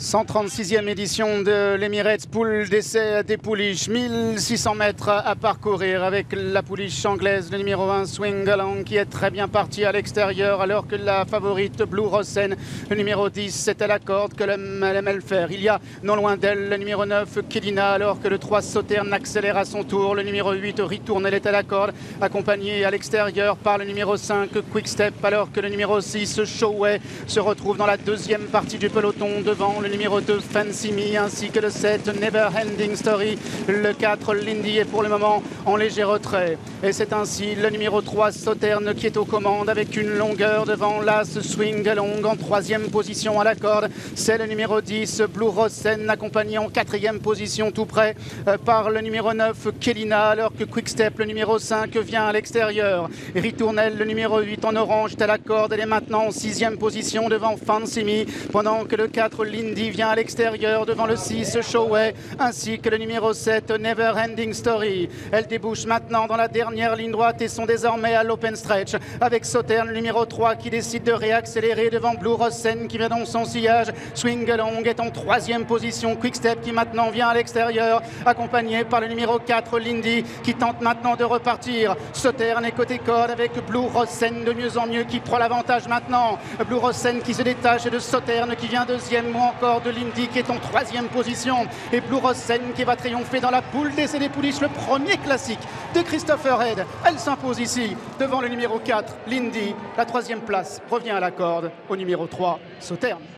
136e édition de l'Emirates Pool d'essai des pouliches. 1600 mètres à parcourir avec la pouliche anglaise, le numéro 1 Swing Along qui est très bien parti à l'extérieur alors que la favorite Blue Rosen, le numéro 10, c'est à la corde que elle aime le faire. Il y a non loin d'elle le numéro 9 Kedina alors que le 3 Sauterne accélère à son tour. Le numéro 8 retourne, elle est à la corde accompagné à l'extérieur par le numéro 5 Quick Step alors que le numéro 6 Showway se retrouve dans la deuxième partie du peloton devant le numéro 2 Fancy Me ainsi que le 7 Never Ending Story. Le 4 Lindy est pour le moment en léger retrait. Et c'est ainsi le numéro 3 Sauterne qui est aux commandes avec une longueur devant l'As Swing Long en troisième position à la corde. C'est le numéro 10 Blue Rosen accompagné en quatrième position tout près euh, par le numéro 9 Kelina alors que Quickstep le numéro 5 vient à l'extérieur. Ritournelle le numéro 8 en orange est à la corde. Elle est maintenant en sixième position devant Fancy Me pendant que le 4 Lindy vient à l'extérieur devant le 6 Showway ainsi que le numéro 7 Never Ending Story. Elle débouche maintenant dans la dernière ligne droite et sont désormais à l'open stretch avec Sauterne numéro 3 qui décide de réaccélérer devant Blue Rosen qui vient dans son sillage. Swing Long est en troisième position. Quickstep qui maintenant vient à l'extérieur accompagné par le numéro 4 Lindy qui tente maintenant de repartir. Sauterne est côté corde avec Blue Rosen de mieux en mieux qui prend l'avantage maintenant. Blue Rosen qui se détache de Sauterne qui vient deuxième ou encore de Lindy qui est en troisième position et Blue Rosen qui va triompher dans la poule des CD le premier classique de Christopher Head. Elle s'impose ici devant le numéro 4, Lindy. La troisième place revient à la corde au numéro 3, Sauterne.